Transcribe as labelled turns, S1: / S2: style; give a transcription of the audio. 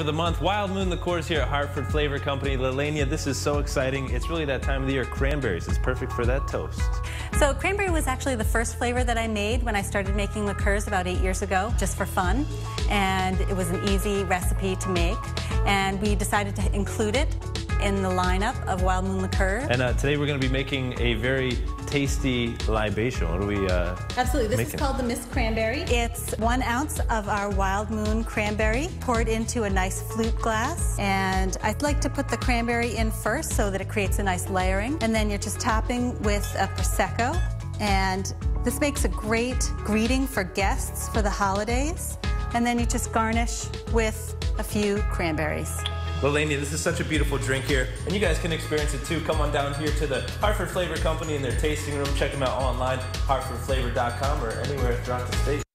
S1: For the month, Wild Moon liqueurs here at Hartford Flavor Company. Lelania, this is so exciting. It's really that time of the year. Cranberries is perfect for that toast.
S2: So cranberry was actually the first flavor that I made when I started making liqueurs about eight years ago, just for fun. And it was an easy recipe to make. And we decided to include it in the lineup of Wild Moon liqueur.
S1: And uh, today we're going to be making a very tasty libation. What are we uh,
S2: Absolutely. This
S1: making?
S2: is called the Miss Cranberry. It's one ounce of our Wild Moon cranberry poured into a nice flute glass. And I'd like to put the cranberry in first so that it creates a nice layering. And then you're just topping with a Prosecco. And this makes a great greeting for guests for the holidays. And then you just garnish with a few cranberries.
S1: Lelania, this is such a beautiful drink here, and you guys can experience it too. Come on down here to the Hartford Flavor Company in their tasting room. Check them out online, hartfordflavor.com or anywhere throughout the state.